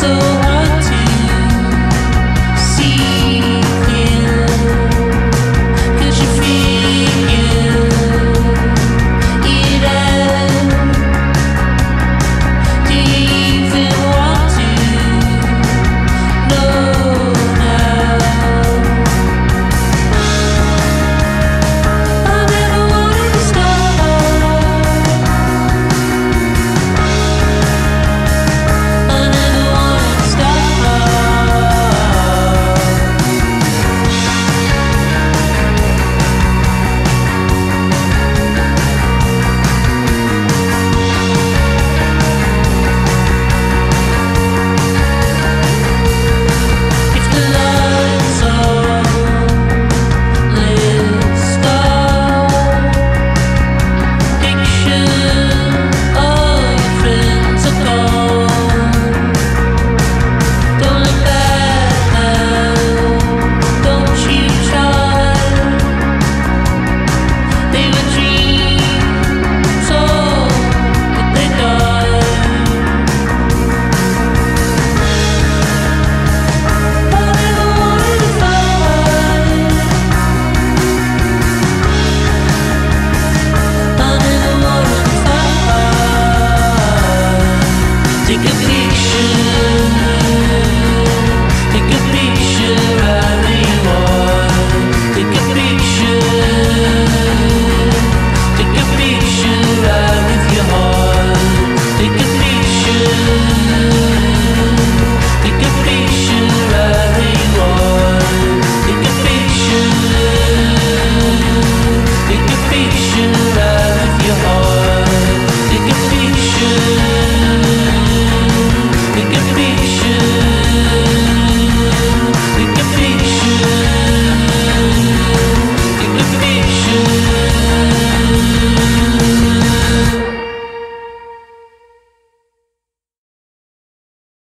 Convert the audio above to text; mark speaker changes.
Speaker 1: so